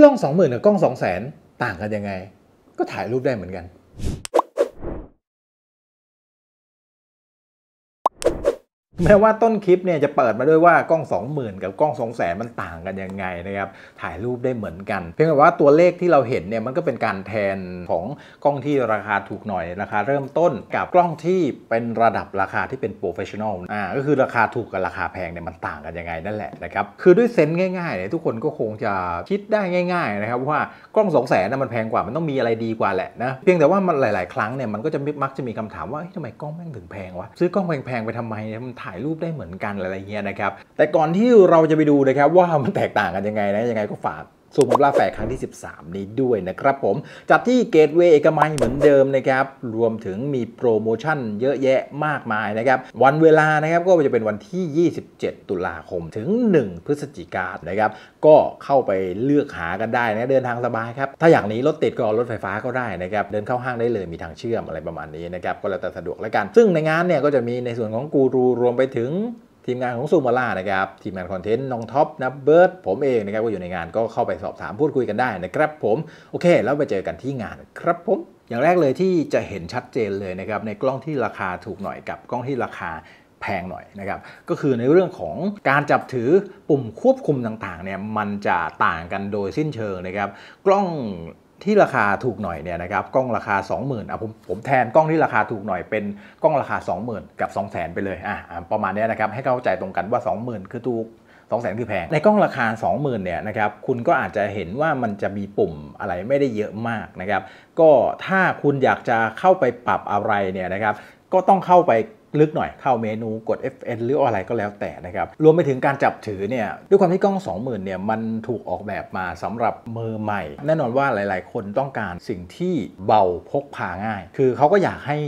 กล้อง 20,000กับกล้อง 200,000 ต่างกันยังไง ก็ถ่ายรูปได้เหมือนกัน แม้ว่าต้นคลิปเนี่ยจะเปิดมาด้วยว่ากล้อง 20,000 กับกล้อง200,000 มันต่างกันยังไงนะครับ ถ่ายรูปได้เหมือนกัน เพียงแต่ว่าตัวเลขที่เราเห็นเนี่ยมันก็เป็นการแทนของกล้องที่ราคาถูกหน่อยราคาเริ่มต้นกับกล้องที่เป็นระดับราคาที่เป็น professional อ่าก็คือราคาถูกกับราคาแพงเนี่ยมันต่างกันยังไงนั่นแหละนะครับคือด้วย sense ง่ายๆเนี่ยทุกคนก็คงจะคิดได้ง่าย ๆ นะครับว่ากล้อง 200,000นะมันแพงกว่ามันต้องมีอะไรดีกว่าแหละนะเพียงแต่ว่ามันหลาย ๆ ครั้งเนี่ยมันก็จะมักจะมีคำถามว่าทำไมกล้องแม่งถึงแพงวะซื้อกล้องแพงๆไปทำไมเนี่ยมันถ่ายรูปได้เหมือนกันอะไรเงี้ยนะครับแต่ก่อนที่เราจะไปดูนะครับว่ามันแตกต่างกันยังไงนะยังไงก็ฝาก ซูมอบลาแฟร์ครั้งที่ 13 นี้ด้วยนะครับผม จัดที่เกตเวย์เอกมัยเหมือนเดิมนะครับ รวมถึงมีโปรโมชั่นเยอะแยะมากมายนะครับ วันเวลานะครับก็จะเป็นวันที่ 27 ตุลาคมถึง 1 พฤศจิกายนนะครับ ก็เข้าไปเลือกหากันได้นะเดินทางสบายครับ ถ้าอย่างนี้รถติดก็เอารถไฟฟ้าก็ได้นะครับ เดินเข้าห้างได้เลยมีทางเชื่อมอะไรประมาณนี้นะครับก็แล้วแต่สะดวกแล้วกัน ซึ่งในงานเนี่ยก็จะมีในส่วนของกูรูรวมไปถึง ทีมงานของซูมาล่านะครับ ทีมงานคอนเทนต์น้องท็อปนะเบิร์ดผมเองนะครับก็อยู่ในงานก็เข้าไปสอบถามพูดคุยกันได้นะครับผม โอเค แล้วไปเจอกันที่งานครับผม อย่างแรกเลยที่จะเห็นชัดเจนเลยนะครับในกล้องที่ราคาถูกหน่อยกับกล้องที่ราคาแพงหน่อยนะครับก็คือในเรื่องของการจับถือปุ่มควบคุมต่างๆเนี่ยมันจะต่างกันโดยสิ้นเชิงนะครับ กล้อง ที่ราคาถูกหน่อยเนี่ยนะครับกล้องราคา 20,000อะผมผมแทนกล้องที่ราคาถูกหน่อยเป็นกล้องราคา 20,000 กับ 200,000 ไปเลยอะประมาณนี้นะครับให้เข้าใจตรงกันว่า 20,000 คือถูก200,000คือแพง ในกล้องราคา 20,000เนี่ยนะครับคุณก็อาจจะเห็นว่ามันจะมีปุ่มอะไรไม่ได้เยอะมากนะครับก็ถ้าคุณอยากจะเข้าไปปรับอะไรเนี่ยนะครับก็ต้องเข้าไป ลึกหน่อยเข้าเมนูกด FN หรืออะไรก็แล้วแต่นะครับ รวมไปถึงการจับถือเนี่ยด้วยความที่กล้อง 20,000เนี่ยมันถูกออกแบบมาสำหรับมือใหม่ แน่นอนว่าหลาย ๆ คนต้องการสิ่งที่เบาพกพาง่าย คือเขาก็อยากให้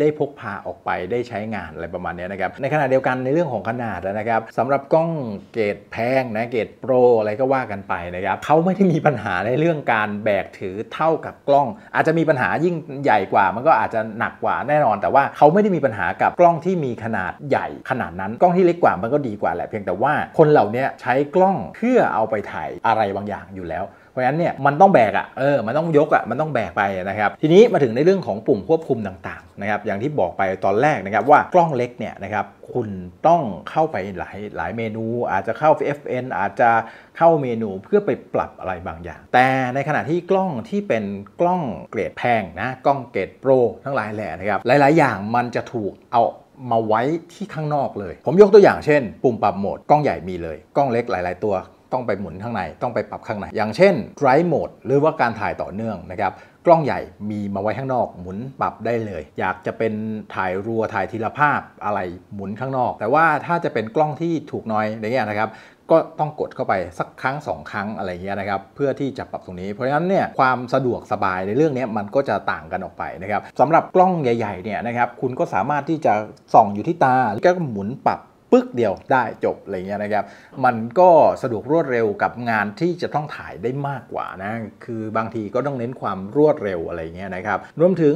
ได้พกพาออกไปได้ใช้งานอะไรประมาณนี้นะครับในขณะเดียวกันในเรื่องของขนาดนะครับสำหรับกล้องเกรดแพงนะเกรดโปรอะไรก็ว่ากันไปนะครับเขาไม่ได้มีปัญหาในเรื่องการแบกถือเท่ากับกล้อง อาจจะมีปัญหายิ่งใหญ่กว่า มันก็อาจจะหนักกว่าแน่นอน แต่ว่าเขาไม่ได้มีปัญหากับกล้ององที่มีขนาดใหญ่ขนาดนั้นกล้องที่เล็กกว่ามันก็ดีกว่าแหละเพียงแต่ว่าคนเหล่านี้ใช้กล้องเพื่อเอาไปถ่ายอะไรบางอย่างอยู่แล้ว เพราะฉะนั้นเนี่ยมันต้องแบกอะเออมันต้องยกอะมันต้องแบกไปนะครับทีนี้มาถึงในเรื่องของปุ่มควบคุมต่างๆนะครับอย่างที่บอกไปตอนแรกนะครับว่ากล้องเล็กเนี่ยนะครับคุณต้องเข้าไปหลายหลายเมนู อาจจะเข้า FN อาจจะเข้าเมนูเพื่อไปปรับอะไรบางอย่าง แต่ในขณะที่กล้องที่เป็นกล้องเกรดแพงนะกล้องเกรดโปรทั้งหลายแหล่นะครับหลาย ๆ อย่างมันจะถูกเอามาไว้ที่ข้างนอกเลย ผมยกตัวอย่างเช่น ปุ่มปรับโหมดกล้องใหญ่มีเลย กล้องเล็กหลาย ๆ ตัว ต้องไปหมุนข้างในต้องไปปรับข้างใน อย่างเช่น Drive Mode หรือว่าการถ่ายต่อเนื่องนะครับกล้องใหญ่มีมาไว้ข้างนอก หมุนปรับได้เลย อยากจะเป็นถ่ายรัวถ่ายทีละภาพอะไรหมุนข้างนอก แต่ว่าถ้าจะเป็นกล้องที่ถูกน้อยอย่างเงี้ยนะครับก็ต้องกดเข้าไปสักครั้ง 2 ครั้งอะไรเงี้ยนะครับเพื่อที่จะปรับตรงนี้ เพราะฉะนั้นเนี่ยความสะดวกสบายในเรื่องนี้มันก็จะต่างกันออกไปนะครับสำหรับกล้องใหญ่ๆเนี่ยนะครับคุณก็สามารถที่จะส่องอยู่ที่ตาแล้วก็หมุนปรับ ปึ๊กเดียวได้จบอะไรเงี้ยนะครับ มันก็สะดวกรวดเร็วกับงานที่จะต้องถ่ายได้มากกว่านะ คือบางทีก็ต้องเน้นความรวดเร็วอะไรเงี้ยนะครับ รวมถึง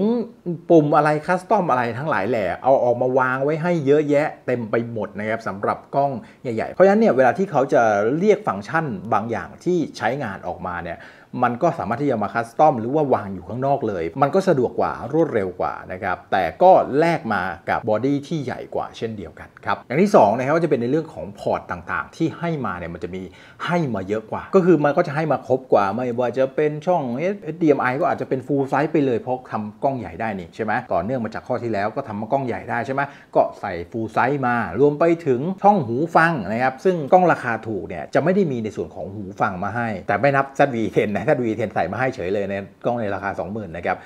ปุ่มอะไร custom อะไรทั้งหลายแหล่เอาออกมาวางไว้ให้เยอะแยะเต็มไปหมดนะครับสำหรับกล้องใหญ่ๆ เพราะฉะนั้นเนี่ยเวลาที่เขาจะเรียกฟังก์ชันบางอย่างที่ใช้งานออกมาเนี่ย มันก็สามารถที่จะมา custom หรือว่าวางอยู่ข้างนอกเลย มันก็สะดวกกว่ารวดเร็วกว่านะครับแต่ก็แลกมากับ body ที่ใหญ่กว่าเช่นเดียวกันครับอย่างที่2นะครับก็จะเป็นในเรื่องของพอร์ตต่างๆ ที่ให้มาเนี่ยมันจะมีให้มาเยอะกว่า ก็คือมันก็จะให้มาครบกว่าไม่ว่าจะเป็นช่อง HDMI ก็อาจจะเป็น full size ไปเลยเพราะทำกล้องใหญ่ได้นี่ใช่ไหมต่อเนื่องมาจากข้อที่แล้วก็ทำมากล้องใหญ่ได้ใช่ไหมก็ใส่ full size มารวมไปถึงช่องหูฟังนะครับซึ่งกล้องราคาถูกเนี่ยจะไม่ได้มีในส่วนของหูฟังมาให้ แต่ไม่นับ ZV-10 นะ ZV-10 ใส่มาให้เฉยเลยในกล้องในราคา 20,000นะครับ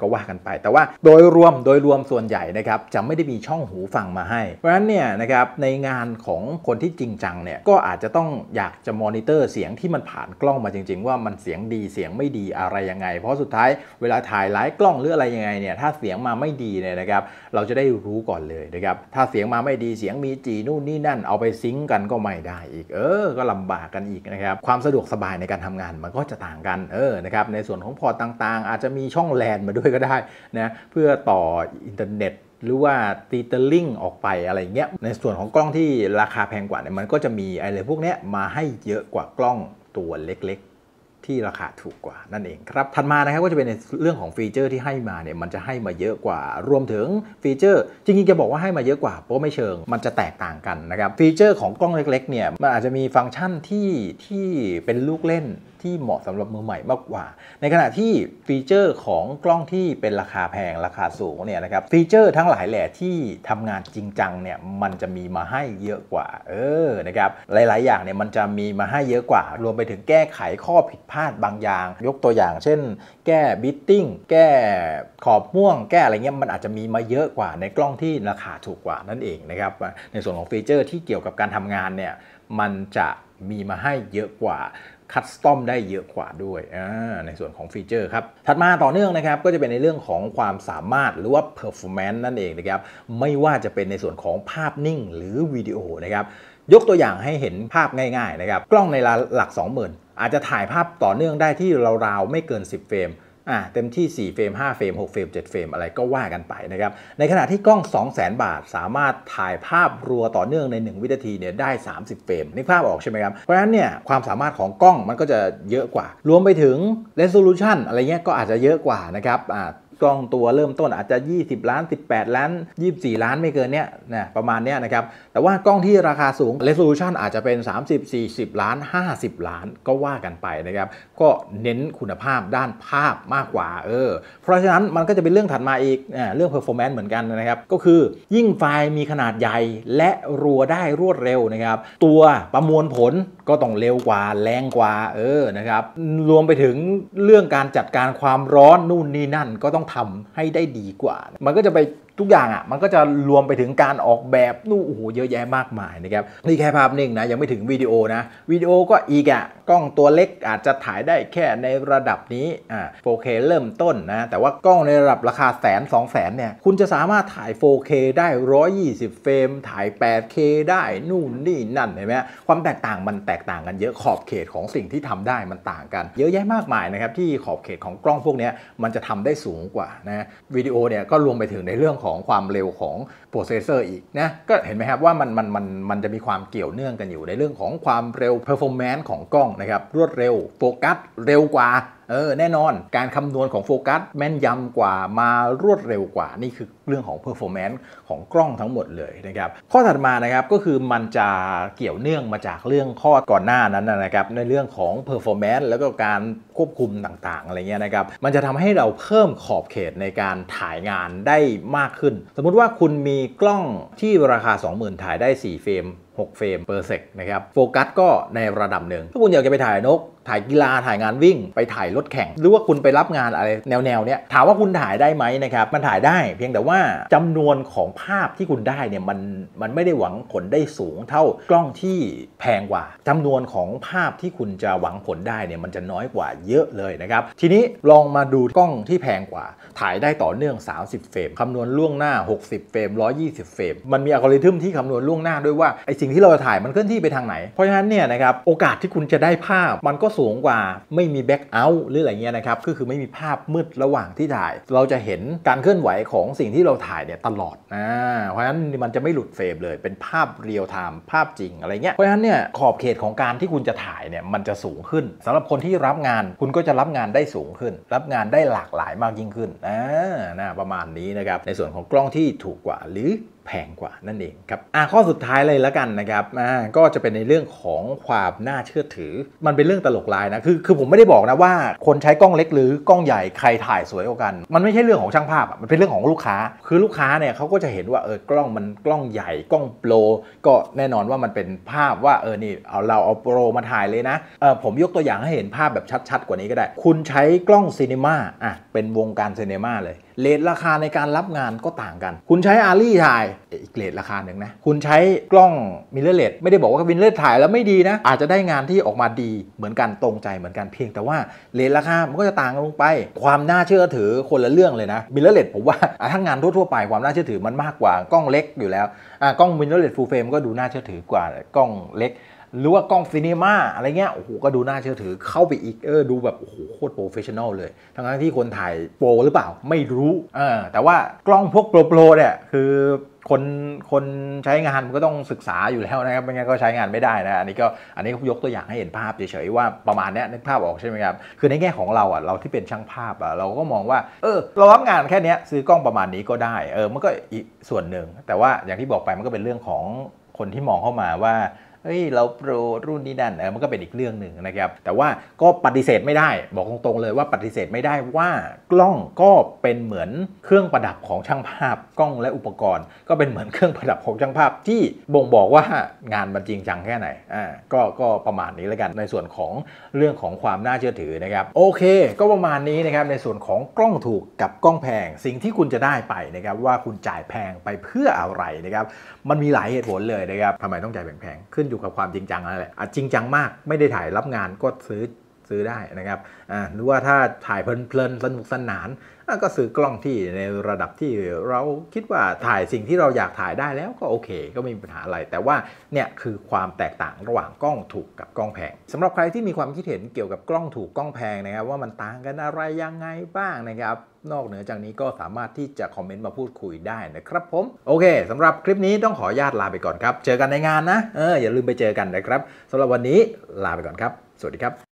ก็ว่ากันไป แต่ว่าโดยรวมโดยรวมส่วนใหญ่นะครับจะไม่ได้มีช่องหูฟังมาให้ เพราะฉะนั้นเนี่ยนะครับในงานของคนที่จริงจังเนี่ยก็อาจจะต้องอยากจะมอนิเตอร์เสียงที่มันผ่านกล้องมาจริง ๆ ว่ามันเสียงดีเสียงไม่ดีอะไรยังไง เพราะสุดท้ายเวลาถ่ายหลายกล้องหรืออะไรยังไงเนี่ยถ้าเสียงมาไม่ดีเนี่ยนะครับเราจะได้รู้ก่อนเลยนะครับถ้าเสียงมาไม่ดีเสียงมีจี่นู่นนี่นั่นเอาไป sync กันก็ไม่ได้อีก เออ ก็ลำบากกันอีกนะครับความสะดวกสบายในการทำงานมันก็จะต่างกันเออนะครับในส่วนของพอร์ตต่างๆ อาจจะมีช่องแลนมาด้วยก็ได้นะเพื่อต่ออินเทอร์เน็ตหรือว่า tethering ออกไปอะไรเงี้ยในส่วนของกล้องที่ราคาแพงกว่าเนี่ยมันก็จะมีอะไรพวกเนี้ยมาให้เยอะกว่ากล้องตัวเล็กๆ ที่ราคาถูกกว่านั่นเองครับถัดมานะครับก็จะเป็นในเรื่องของฟีเจอร์ที่ให้มาเนี่ยมันจะให้มาเยอะกว่ารวมถึงฟีเจอร์จริงๆจะบอกว่าให้มาเยอะกว่าเพราะไม่เชิง มันจะแตกต่างกันนะครับฟีเจอร์ของกล้องเล็กๆเนี่ยมันอาจจะมีฟังก์ชันที่ที่เป็นลูกเล่น ที่เหมาะสำหรับมือใหม่มากกว่า ในขณะที่ฟีเจอร์ของกล้องที่เป็นราคาแพงราคาสูงเนี่ยนะครับฟีเจอร์ทั้งหลายแหล่ที่ทำงานจริงจังเนี่ยมันจะมีมาให้เยอะกว่า เออนะครับหลาย ๆ อย่างเนี่ยมันจะมีมาให้เยอะกว่า รวมไปถึงแก้ไขข้อผิดพลาดบางอย่าง ยกตัวอย่าง เช่น แก้ breathing แก้ขอบม่วง แก้อะไรเงี้ยมันอาจจะมีมาเยอะกว่าในกล้องที่ราคาถูกกว่านั่นเองนะครับในส่วนของฟีเจอร์ที่เกี่ยวกับการทำงานเนี่ยมันจะมีมาให้เยอะกว่า custom ได้เยอะกว่าด้วยในส่วนของฟีเจอร์ครับ ถัดมาต่อเนื่องนะครับก็จะเป็นในเรื่องของความสามารถหรือว่า performance นั่นเองนะครับ ไม่ว่าจะเป็นในส่วนของภาพนิ่งหรือวิดีโอนะครับ ยกตัวอย่างให้เห็นภาพง่ายๆนะครับ กล้องในหลัก 20,000 อาจจะถ่ายภาพต่อเนื่องได้ที่ราวๆไม่เกิน 10 เฟรม อ่าเต็มที่ 4 เฟรม 5 เฟรม 6 เฟรม 7 เฟรม อะไรก็ว่ากันไปนะครับ ในขณะที่กล้อง 200,000 บาท สามารถถ่ายภาพรัวต่อเนื่องใน 1 วินาทีเนี่ยได้ 30 เฟรมนึกภาพออกใช่ไหมครับ เพราะฉะนั้นเนี่ยความสามารถของกล้องมันก็จะเยอะกว่า รวมไปถึง resolution อะไรเงี้ยก็อาจจะเยอะกว่านะครับอ่ากล้องตัวเริ่มต้นอาจจะ 20 ล้าน 18 ล้าน 24 ล้านไม่เกินเนี้ยนะประมาณเนี้ยนะครับแต่ว่ากล้องที่ราคาสูง resolution อาจจะเป็น 30 40 ล้าน 50 ล้านก็ว่ากันไปนะครับ ก็เน้นคุณภาพด้านภาพมากกว่าเออ เพราะฉะนั้นมันก็จะเป็นเรื่องถัดมาอีกเรื่อง performance เหมือนกันนะครับ ก็คือยิ่งไฟล์มีขนาดใหญ่และรัวได้รวดเร็วนะครับ ตัวประมวลผลก็ต้องเร็วกว่าแรงกว่าเออนะครับรวมไปถึงเรื่องการจัดการความร้อนนู่นนี่นั่นก็ต้องทำให้ได้ดีกว่า มันก็จะไป ทุกอย่างอะมันก็จะรวมไปถึงการออกแบบนู่โอ้โหเยอะแยะมากมายนะครับนี่แค่ภาพนิ่งนะยังไม่ถึงวิดีโอนะวิดีโอก็อีกอะกล้องตัวเล็กอาจจะถ่ายได้แค่ในระดับนี้อ่า 4K เริ่มต้นนะแต่ว่ากล้องในระดับราคาแสนสองแสนเนี่ยคุณจะสามารถถ่าย 4K ได้ 120 เฟรม ถ่าย 8K ได้นู่นนี่นั่นเห็นไหมความแตกต่างมันแตกต่างกันเยอะขอบเขตของสิ่งที่ทำได้มันต่างกัน เยอะแยะมากมายนะครับที่ขอบเขตของกล้องพวกนี้มันจะทำได้สูงกว่านะวิดีโอเนี่ยก็รวมไปถึงในเรื่องของของความเร็วของโปรเซสเซอร์อีกนะก็เห็นไหมครับว่ามันมันมันมันจะมีความเกี่ยวเนื่องกันอยู่ในเรื่องของความเร็ว performance ของกล้องนะครับรวดเร็วโฟกัสเร็วกว่า เออแน่นอนการคำนวณของโฟกัสแม่นยำกว่ามารวดเร็วกว่า นี่คือเรื่องของ performance ของกล้องทั้งหมดเลยนะครับข้อถัดมานะครับก็คือมันจะเกี่ยวเนื่องมาจากเรื่องข้อก่อนหน้านั้นนะครับในเรื่องของ performance แล้วก็การควบคุมต่างๆอะไรเงี้ยนะครับมันจะทำให้เราเพิ่มขอบเขตในการถ่ายงานได้มากขึ้น สมมุติว่าคุณมีกล้องที่ราคา 20,000 ถ่ายได้ 4 เฟรม6 เฟรม per sec นะครับโฟกัสก็ในระดับหนึ่งถ้าคุณอยากจะไปถ่ายนก ถ่ายกีฬาถ่ายงานวิ่ง ไปถ่ายรถแข่ง หรือว่าคุณไปรับงานอะไรแนวแนวเนี้ยถามว่าคุณถ่ายได้ไหมนะครับมันถ่ายได้ เพียงแต่ว่าจำนวนของภาพที่คุณได้เนี่ยมันมันไม่ได้หวังผลได้สูงเท่ากล้องที่แพงกว่าจำนวนของภาพที่คุณจะหวังผลได้เนี่ยมันจะน้อยกว่าเยอะเลยนะครับทีนี้ลองมาดูกล้องที่แพงกว่า ถ่ายได้ต่อเนื่อง 30 เฟรมคำนวณล่วงหน้า 60 เฟรม 120 เฟรม มันมีอัลกอริทึมที่คำนวณล่วงหน้าด้วยว่าไอสิ่งที่เราถ่ายมันเคลื่อนที่ไปทางไหน เพราะฉะนั้นเนี่ยนะครับโอกาสที่คุณจะได้ภาพมันก็สูงกว่าไม่มี blackout หรืออะไรเงี้ยนะครับก็คือไม่มีภาพมืดระหว่างที่ถ่าย เราจะเห็นการเคลื่อนไหวของสิ่งที่เราถ่ายเนี่ยตลอดอ่าเพราะฉะนั้นมันจะไม่หลุดเฟรมเลยเป็นภาพเรียลไทม์ภาพจริงอะไรเงี้ยเพราะฉะนั้นเนี่ยขอบเขตของการที่คุณจะถ่ายเนี่ยมันจะสูงขึ้นสำหรับคนที่รับงานคุณก็จะรับงานได้สูงขึ้น รับงานได้หลากหลายมากยิ่งขึ้นอ่านะประมาณนี้นะครับในส่วนของกล้องที่ถูกกว่าหรือแพงกว่านั่นเองครับอ่าข้อสุดท้ายเลยแล้วกันนะครับอ่าก็จะเป็นในเรื่องของความน่าเชื่อถือ มันเป็นเรื่องตลกลายนะคือคือผมไม่ได้บอกนะว่า คนใช้กล้องเล็กหรือกล้องใหญ่ใครถ่ายสวยกว่ากัน มันไม่ใช่เรื่องของช่างภาพมันเป็นเรื่องของลูกค้า คือลูกค้าเนี่ยเขาก็จะเห็นว่าเออกล้องมันกล้องใหญ่กล้องโปรก็แน่นอนว่ามันเป็นภาพว่าเออนี่เอาเราเอาโปรมาถ่ายเลยนะเออผมยกตัวอย่างให้เห็นภาพแบบชัด ๆ กว่านี้ก็ได้ คุณใช้กล้องซีนีมาอะเป็นวงการซีนีมาเลย เลทราคาในการรับงานก็ต่างกัน คุณใช้อารี่ถ่ายอีกเลทราคาหนึ่งนะ คุณใช้กล้องมิเรเลตไม่ได้บอกว่ามิเรเลตถ่ายแล้วไม่ดีนะ อาจจะได้งานที่ออกมาดีเหมือนกันตรงใจเหมือนกันเพียง แต่ว่าrate ราคามันก็จะต่างกันลงไป ความน่าเชื่อถือคนละเรื่องเลยนะ mirrorless ผมว่าถ้างานทั่วๆไปความน่าเชื่อถือมันมากกว่ากล้องเล็กอยู่แล้วกล้อง mirrorless full frame ก็ดูน่าเชื่อถือกว่ากล้องเล็ก หรือว่ากล้อง cinema อะไรเงี้ยโอ้โหก็ดูน่าเชื่อถือเข้าไปอีกเออดูแบบโอ้โหโคตร professional เลยทั้งๆที่คนถ่ายโปรหรือเปล่าไม่รู้เออแต่ว่ากล้องพวกโปรโปรเนี่ยคือคนคนใช้งานมันก็ต้องศึกษาอยู่แล้วนะครับไม่งั้นก็ใช้งานไม่ได้นะอันนี้ก็อันนี้ยกตัวอย่างให้เห็นภาพเฉยๆว่าประมาณนี้นึกภาพออกใช่ไหมครับคือในแง่ของเราอะเราที่เป็นช่างภาพอะเราก็มองว่าเออเรารับงานแค่นี้ซื้อกล้องประมาณนี้ก็ได้เออมันก็อีกส่วนหนึ่งแต่ว่าอย่างที่บอกไปมันก็เป็นเรื่องของคนที่มองเข้ามาว่า เฮ้ยเราโปรรุ่นนี้นั่นเออมันก็เป็นอีกเรื่องหนึ่งนะครับ แต่ว่าก็ปฏิเสธไม่ได้ บอกตรงๆเลยว่าปฏิเสธไม่ได้ว่ากล้องก็เป็นเหมือนเครื่องประดับของช่างภาพ กล้องและอุปกรณ์ ก็เป็นเหมือนเครื่องประดับของช่างภาพที่บ่งบอกว่างานมันจริงจังแค่ไหนอ่าก็ก็ประมาณนี้แล้วกันในส่วนของเรื่องของความน่าเชื่อถือนะครับ โอเค ก็ประมาณนี้นะครับในส่วนของกล้องถูกกับกล้องแพง สิ่งที่คุณจะได้ไปนะครับว่าคุณจ่ายแพงไปเพื่ออะไรนะครับมันมีหลายเหตุผลเลยนะครับทำไมต้องจ่ายแพงๆขึ้นอยู่กับความจริงจังนั่นแหละอะจริงจังมากไม่ได้ถ่ายรับงานก็ซื้อ ซื้อได้นะครับอ่าหรือว่าถ้าถ่ายเพลินๆสนุกสนาน ก็ซื้อกล้องที่ในระดับที่เราคิดว่าถ่ายสิ่งที่เราอยากถ่ายได้แล้วก็โอเค ก็ไม่มีปัญหาอะไร แต่ว่าเนี่ยคือความแตกต่างระหว่างกล้องถูกกับกล้องแพงสำหรับใครที่มีความคิดเห็นเกี่ยวกับกล้องถูกกล้องแพงนะครับว่ามันต่างกันอะไรยังไงบ้างนะครับนอกเหนือจากนี้ก็สามารถที่จะคอมเมนต์มาพูดคุยได้นะครับผม โอเคสำหรับคลิปนี้ต้องขออนุญาตลาไปก่อนครับ เจอกันในงานนะ เอออย่าลืมไปเจอกันนะครับสำหรับวันนี้ลาไปก่อนครับ สวัสดีครับ